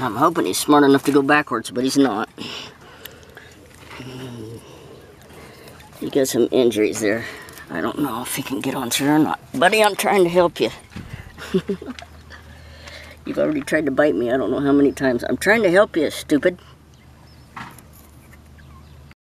I'm hoping he's smart enough to go backwards, but he's not. He got some injuries there. I don't know if he can get on through or not. Buddy, I'm trying to help you. You've already tried to bite me. I don't know how many times. I'm trying to help you, stupid.